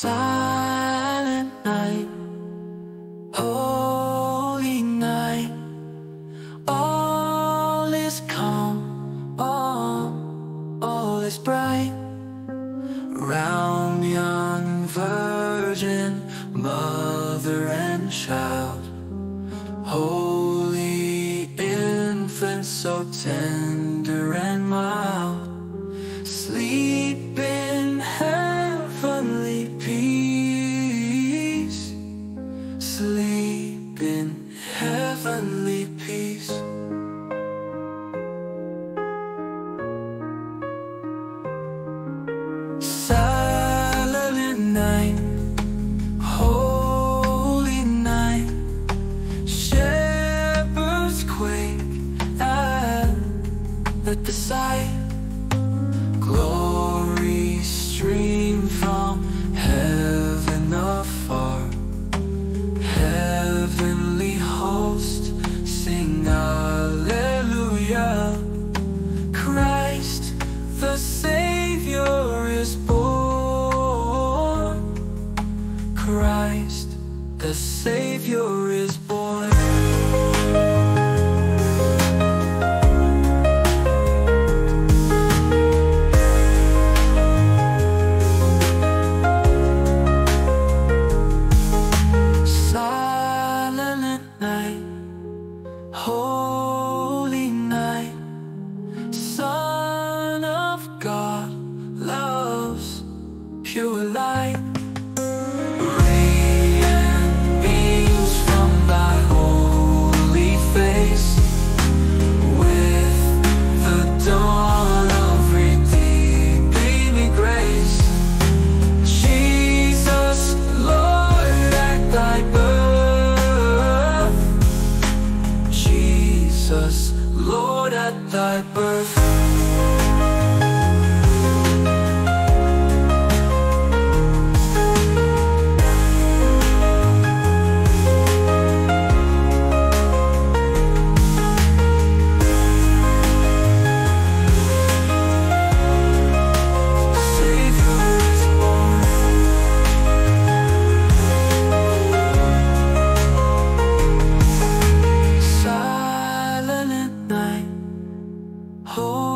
Silent night, holy night, all is calm, all, all is bright. Round young virgin, mother and child, holy infant, so tender at the sight. Glory stream from heaven afar, heavenly host sing Alleluia. Christ the Savior is born. Christ the Savior is born. Holy Lord, at thy birth. Oh.